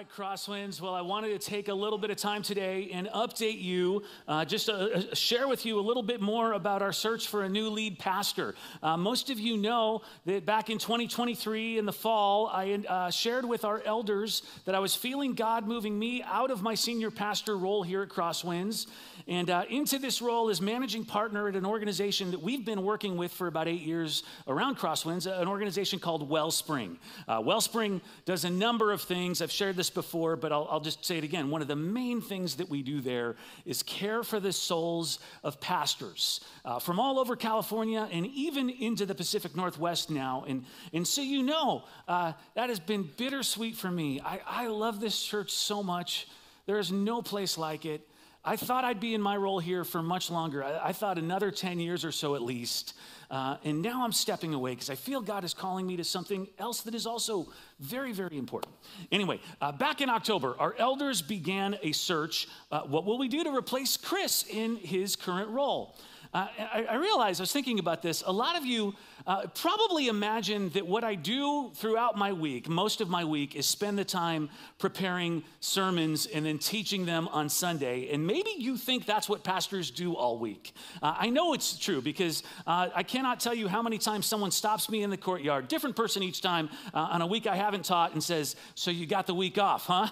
right, Crosswinds. Well, I wanted to take a little bit of time today and update you, uh, just to, uh, share with you a little bit more about our search for a new lead pastor. Uh, most of you know that back in 2023 in the fall, I uh, shared with our elders that I was feeling God moving me out of my senior pastor role here at Crosswinds and uh, into this role as managing partner at an organization that we've been working with for about eight years around Crosswinds, an organization called Wellspring. Uh, Wellspring does a number of things. I've shared this before, but I'll, I'll just say it again. One of the main things that we do there is care for the souls of pastors uh, from all over California and even into the Pacific Northwest now. And, and so you know, uh, that has been bittersweet for me. I, I love this church so much. There is no place like it. I thought I'd be in my role here for much longer. I, I thought another 10 years or so at least. Uh, and now I'm stepping away because I feel God is calling me to something else that is also very, very important. Anyway, uh, back in October, our elders began a search. Uh, what will we do to replace Chris in his current role? Uh, I, I, realized, I was thinking about this. A lot of you uh, probably imagine that what I do throughout my week, most of my week, is spend the time preparing sermons and then teaching them on Sunday. And maybe you think that's what pastors do all week. Uh, I know it's true because uh, I cannot tell you how many times someone stops me in the courtyard, different person each time, uh, on a week I haven't taught, and says, So you got the week off, huh?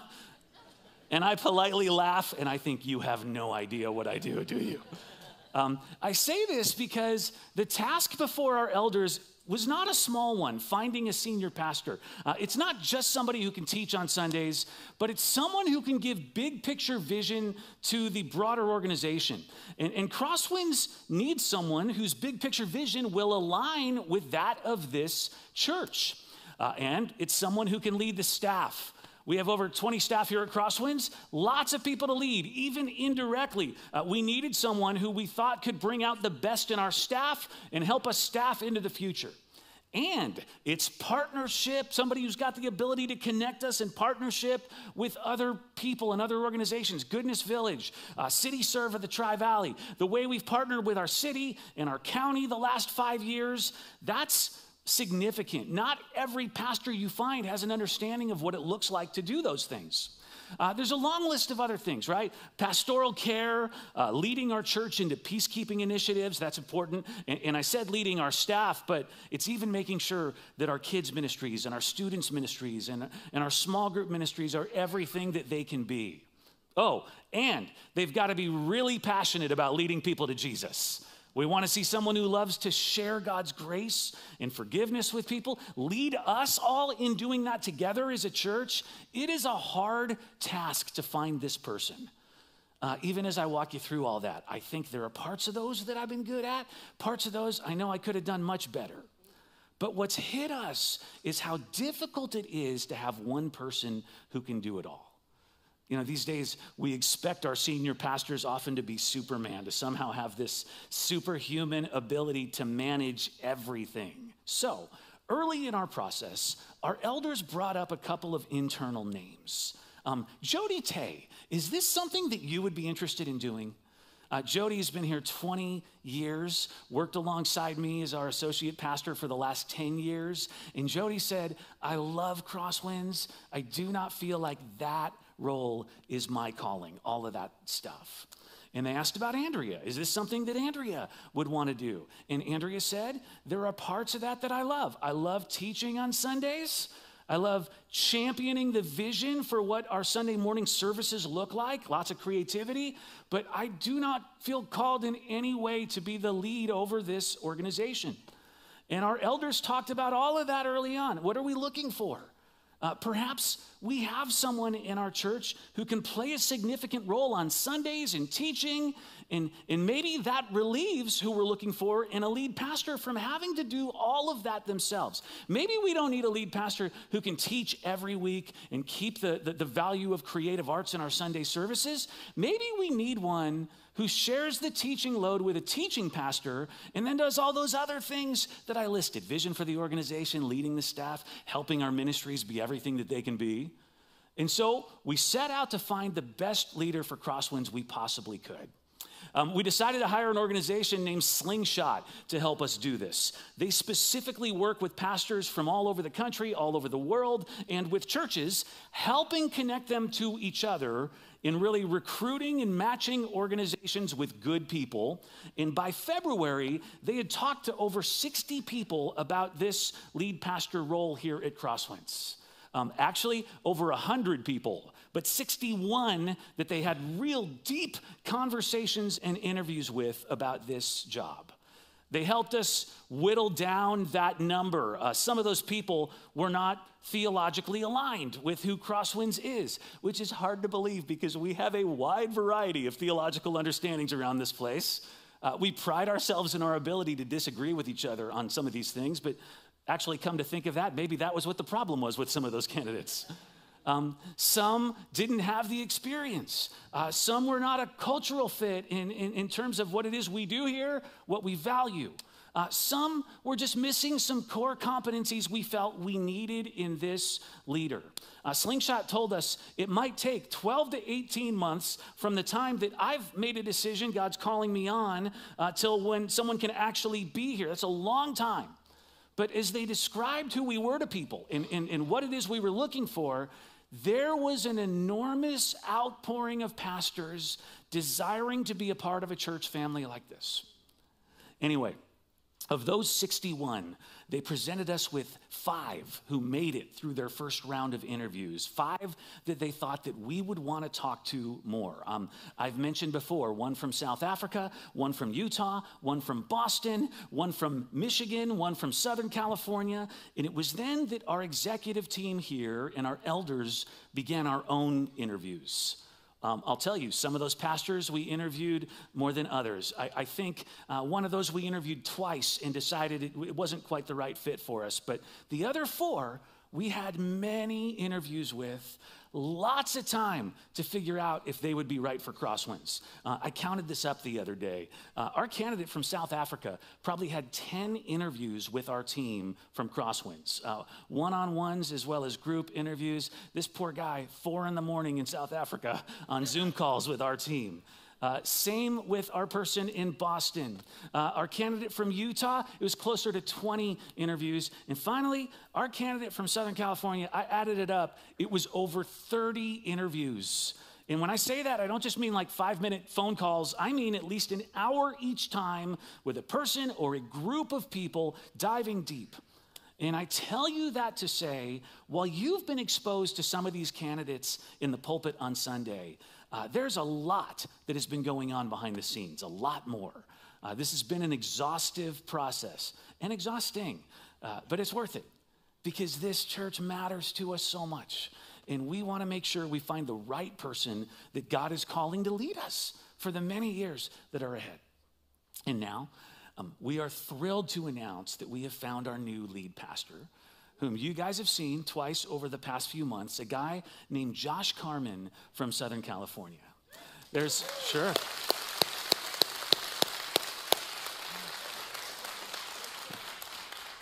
And I politely laugh, and I think, You have no idea what I do, do you? Um, I say this because the task before our elders was not a small one, finding a senior pastor. Uh, it's not just somebody who can teach on Sundays, but it's someone who can give big picture vision to the broader organization. And, and Crosswinds needs someone whose big picture vision will align with that of this church. Uh, and it's someone who can lead the staff. We have over 20 staff here at Crosswinds, lots of people to lead, even indirectly. Uh, we needed someone who we thought could bring out the best in our staff and help us staff into the future. And it's partnership, somebody who's got the ability to connect us in partnership with other people and other organizations. Goodness Village, uh, City Serve of the Tri Valley, the way we've partnered with our city and our county the last five years, that's significant. Not every pastor you find has an understanding of what it looks like to do those things. Uh, there's a long list of other things, right? Pastoral care, uh, leading our church into peacekeeping initiatives, that's important. And, and, I said leading our staff, but it's even making sure that our kids' ministries and our students' ministries and, and our small group ministries are everything that they can be. Oh, and they've got to be really passionate about leading people to Jesus. We want to see someone who loves to share God's grace and forgiveness with people. Lead us all in doing that together as a church. It is a hard task to find this person. Uh, even as I walk you through all that, I think there are parts of those that I've been good at, parts of those I know I could have done much better. But what's hit us is how difficult it is to have one person who can do it all. You know, these days we expect our senior pastors often to be Superman, to somehow have this superhuman ability to manage everything. So, early in our process, our elders brought up a couple of internal names. Um, Jody Tay, is this something that you would be interested in doing? Uh, Jody's been here 20 years, worked alongside me as our associate pastor for the last 10 years. And Jody said, I love Crosswinds. I do not feel like that role is my calling, all of that stuff. And they asked about Andrea. Is this something that Andrea would want to do? And Andrea said, There are parts of that that I love. I love teaching on Sundays. I love championing the vision for what our Sunday morning services look like, lots of creativity, but I do not feel called in any way to be the lead over this organization. And our elders talked about all of that early on. What are we looking for? Uh, perhaps we have someone in our church who can play a significant role on Sundays in teaching, and, and maybe that relieves who we're looking for in a lead pastor from having to do all of that themselves. Maybe we don't need a lead pastor who can teach every week and keep the, the, the value of creative arts in our Sunday services. Maybe we need one who shares the teaching load with a teaching pastor and then does all those other things that I listed vision for the organization, leading the staff, helping our ministries be everything that they can be. And so we set out to find the best leader for Crosswinds we possibly could. Um, we decided to hire an organization named Slingshot to help us do this. They specifically work with pastors from all over the country, all over the world, and with churches, helping connect them to each other in really recruiting and matching organizations with good people. And by February, they had talked to over 60 people about this lead pastor role here at Crosswinds. Um, actually, over 100 people, but 61 that they had real deep conversations and interviews with about this job. They helped us whittle down that number. Uh, some of those people were not theologically aligned with who Crosswinds is, which is hard to believe because we have a wide variety of theological understandings around this place. Uh, we pride ourselves in our ability to disagree with each other on some of these things, but actually, come to think of that, maybe that was what the problem was with some of those candidates. Um, some didn't have the experience. Uh, some were not a cultural fit in, in, in, terms of what it is we do here, what we value. Uh, some were just missing some core competencies we felt we needed in this leader. Uh, Slingshot told us it might take 12 to 18 months from the time that I've made a decision, God's calling me on, uh, till when someone can actually be here. That's a long time. But as they described who we were to people and, and, and what it is we were looking for, there was an enormous outpouring of pastors desiring to be a part of a church family like this. Anyway, of those 61, they presented us with five who made it through their first round of interviews, five that they thought that we would want to talk to more. Um, I've mentioned before one from South Africa, one from Utah, one from Boston, one from Michigan, one from Southern California. And it was then that our executive team here and our elders began our own interviews. Um, I'll tell you, some of those pastors we interviewed more than others. I, I think uh, one of those we interviewed twice and decided it, it wasn't quite the right fit for us. But the other four, we had many interviews with lots of time to figure out if they would be right for Crosswinds. Uh, I counted this up the other day. Uh, our candidate from South Africa probably had 10 interviews with our team from Crosswinds, one on ones as well as group interviews. This poor guy, four in the morning in South Africa on Zoom calls with our team. Uh, same with our person in Boston. Uh, our candidate from Utah, it was closer to 20 interviews. And finally, our candidate from Southern California, I added it up, it was over 30 interviews. And when I say that, I don't just mean like five minute phone calls. I mean at least an hour each time with a person or a group of people diving deep. And I tell you that to say, while you've been exposed to some of these candidates in the pulpit on Sunday, uh, there's a lot that has been going on behind the scenes, a lot more. Uh, this has been an exhaustive process and exhausting, uh, but it's worth it because this church matters to us so much. And we want to make sure we find the right person that God is calling to lead us for the many years that are ahead. And now, um, we are thrilled to announce that we have found our new lead pastor whom you guys have seen twice over the past few months, a guy named Josh Carmen from Southern California. There's, sure.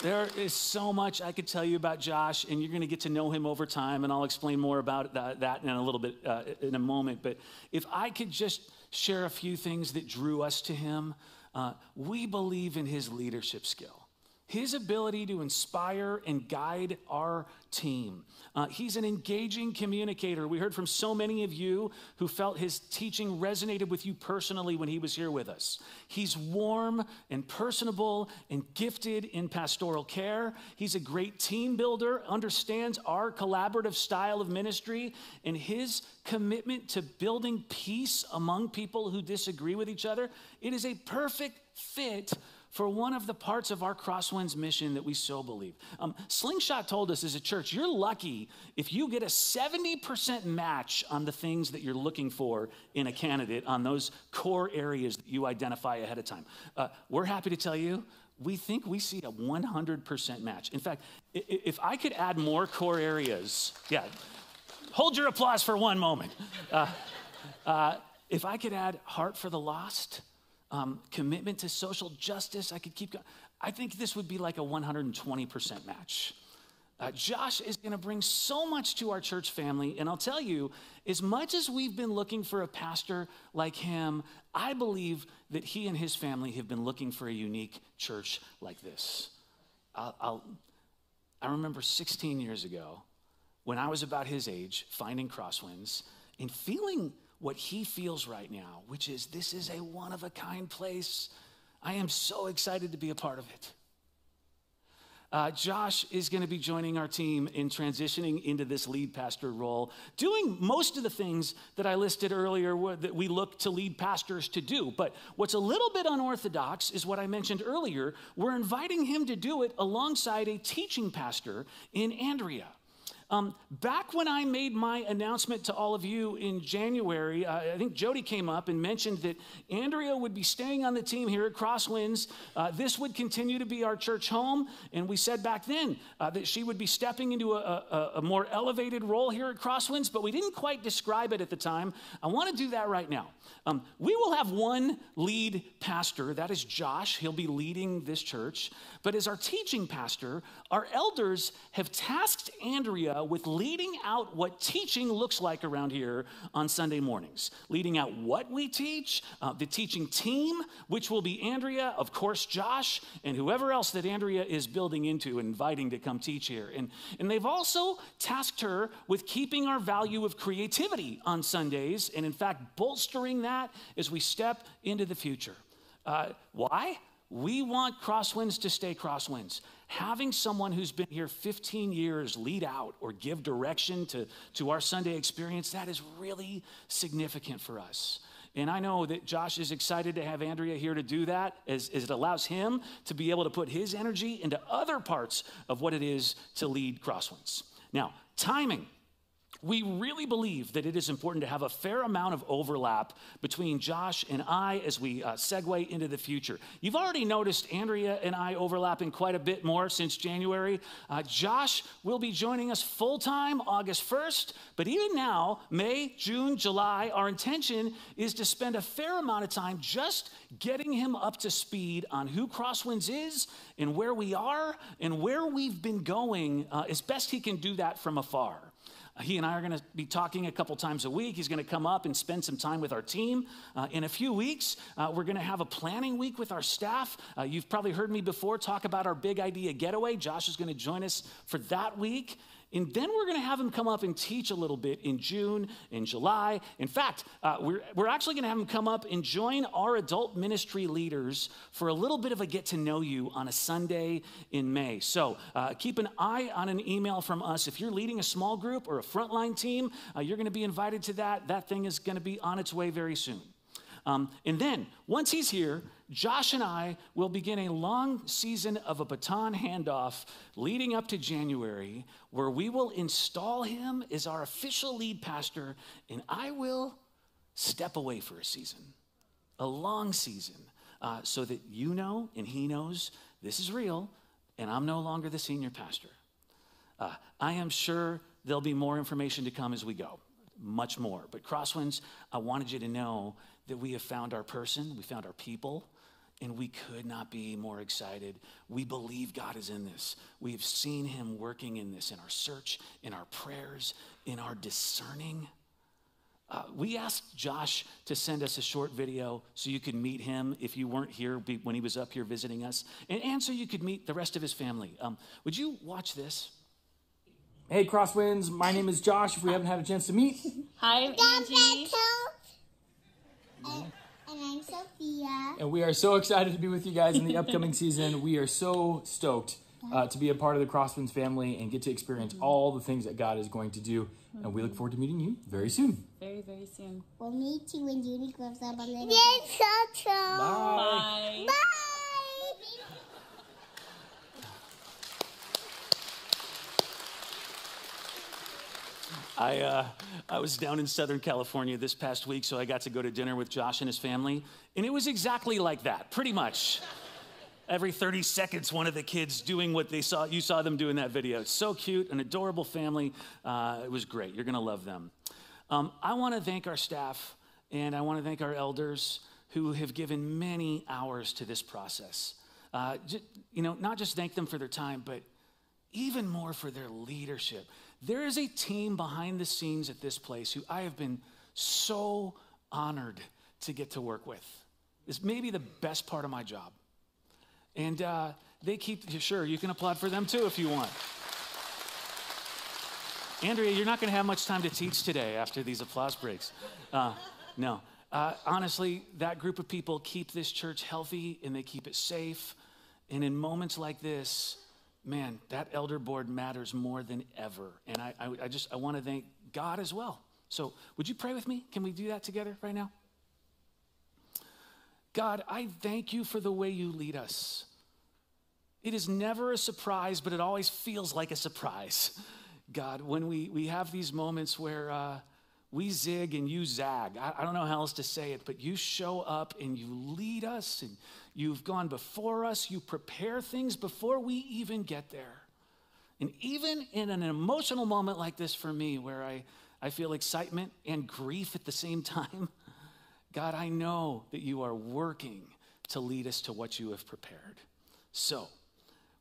There is so much I could tell you about Josh, and you're going to get to know him over time, and I'll explain more about that, in a little bit uh, in a moment. But if I could just share a few things that drew us to him, uh, we believe in his leadership skill his ability to inspire and guide our team. Uh, he's an engaging communicator. We heard from so many of you who felt his teaching resonated with you personally when he was here with us. He's warm and personable and gifted in pastoral care. He's a great team builder, understands our collaborative style of ministry, and his commitment to building peace among people who disagree with each other. It is a perfect fit for one of the parts of our Crosswinds mission that we so believe. Um, Slingshot told us as a church, you're lucky if you get a 70% match on the things that you're looking for in a candidate on those core areas that you identify ahead of time. Uh, we're happy to tell you, we think we see a 100% match. In fact, if I could add more core areas, yeah, hold your applause for one moment. Uh, uh, if I could add heart for the lost, um, commitment to social justice. I could keep going. I think this would be like a 120% match. Uh, Josh is going to bring so much to our church family. And I'll tell you, as much as we've been looking for a pastor like him, I believe that he and his family have been looking for a unique church like this. I'll, I'll, I remember 16 years ago when I was about his age, finding Crosswinds and feeling what he feels right now, which is this is a one of a kind place. I am so excited to be a part of it. Uh, Josh is going to be joining our team in transitioning into this lead pastor role, doing most of the things that I listed earlier that we look to lead pastors to do. But what's a little bit unorthodox is what I mentioned earlier. We're inviting him to do it alongside a teaching pastor in Andrea. Um, back when I made my announcement to all of you in January, uh, I think Jody came up and mentioned that Andrea would be staying on the team here at Crosswinds. Uh, this would continue to be our church home. And we said back then uh, that she would be stepping into a, a, a more elevated role here at Crosswinds, but we didn't quite describe it at the time. I want to do that right now. Um, we will have one lead pastor, that is Josh. He'll be leading this church. But as our teaching pastor, our elders have tasked Andrea with leading out what teaching looks like around here on Sunday mornings, leading out what we teach, uh, the teaching team, which will be Andrea, of course, Josh, and whoever else that Andrea is building into and inviting to come teach here. And, and they've also tasked her with keeping our value of creativity on Sundays, and in fact, bolstering that that as we step into the future. Uh, why? We want crosswinds to stay crosswinds. Having someone who's been here 15 years lead out or give direction to, to our Sunday experience, that is really significant for us. And I know that Josh is excited to have Andrea here to do that, as, as, it allows him to be able to put his energy into other parts of what it is to lead Crosswinds. Now, timing we really believe that it is important to have a fair amount of overlap between Josh and I as we uh, segue into the future. You've already noticed Andrea and I overlapping quite a bit more since January. Uh, Josh will be joining us full time August 1st, but even now, May, June, July, our intention is to spend a fair amount of time just getting him up to speed on who Crosswinds is and where we are and where we've been going uh, as best he can do that from afar. He and I are going to be talking a couple times a week. He's going to come up and spend some time with our team. Uh, in a few weeks, uh, we're going to have a planning week with our staff. Uh, you've probably heard me before talk about our big idea getaway. Josh is going to join us for that week. And then we're going to have him come up and teach a little bit in June, in July. In fact, uh, we're, we're actually going to have him come up and join our adult ministry leaders for a little bit of a get to know you on a Sunday in May. So uh, keep an eye on an email from us. If you're leading a small group or a frontline team, uh, you're going to be invited to that. That thing is going to be on its way very soon. Um, and then once he's here, Josh and I will begin a long season of a baton handoff leading up to January where we will install him as our official lead pastor, and I will step away for a season, a long season, uh, so that you know and he knows this is real, and I'm no longer the senior pastor. Uh, I am sure there'll be more information to come as we go, much more. But Crosswinds, I wanted you to know that we have found our person, we found our people, and we could not be more excited. We believe God is in this. We have seen Him working in this in our search, in our prayers, in our discerning. Uh, we asked Josh to send us a short video so you could meet him if you weren't here when he was up here visiting us, and, and so you could meet the rest of his family. Um, would you watch this? Hey, Crosswinds, my name is Josh. If we haven't had a chance to meet, hi, I'm Angie. And Sophia. And we are so excited to be with you guys in the upcoming season. We are so stoked uh, to be a part of the Crosswinds family and get to experience mm-hmm. all the things that God is going to do. And we look forward to meeting you very soon. Very, very soon. We'll meet you when Judy grows up a little Yes, Bye. Bye. Bye. I, uh, I was down in Southern California this past week, so I got to go to dinner with Josh and his family, and it was exactly like that, pretty much. Every 30 seconds, one of the kids doing what they saw, you saw them do in that video. It's so cute, an adorable family. Uh, it was great. You're going to love them. Um, I want to thank our staff, and I want to thank our elders who have given many hours to this process. Uh, you know, not just thank them for their time, but even more for their leadership. There is a team behind the scenes at this place who I have been so honored to get to work with. It's maybe the best part of my job. And uh, they keep, sure, you can applaud for them too if you want. Andrea, you're not going to have much time to teach today after these applause breaks. Uh, no. Uh, honestly, that group of people keep this church healthy and they keep it safe. And in moments like this, man, that elder board matters more than ever. And I, I, I just, I want to thank God as well. So, would you pray with me? Can we do that together right now? God, I thank you for the way you lead us. It is never a surprise, but it always feels like a surprise. God, when we, we have these moments where uh, we zig and you zag, I, I don't know how else to say it, but you show up and you lead us and you've gone before us, you prepare things before we even get there. And even in an emotional moment like this for me, where I, I feel excitement and grief at the same time, God, I know that you are working to lead us to what you have prepared. So,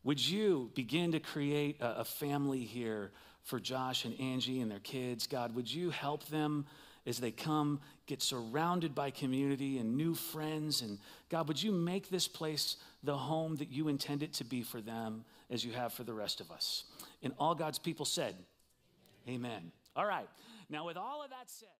would you begin to create a, a family here for Josh and Angie and their kids. God, would you help them as they come get surrounded by community and new friends? And God, would you make this place the home that you intend it to be for them as you have for the rest of us? And all God's people said, Amen. Amen. All right. Now, with all of that said,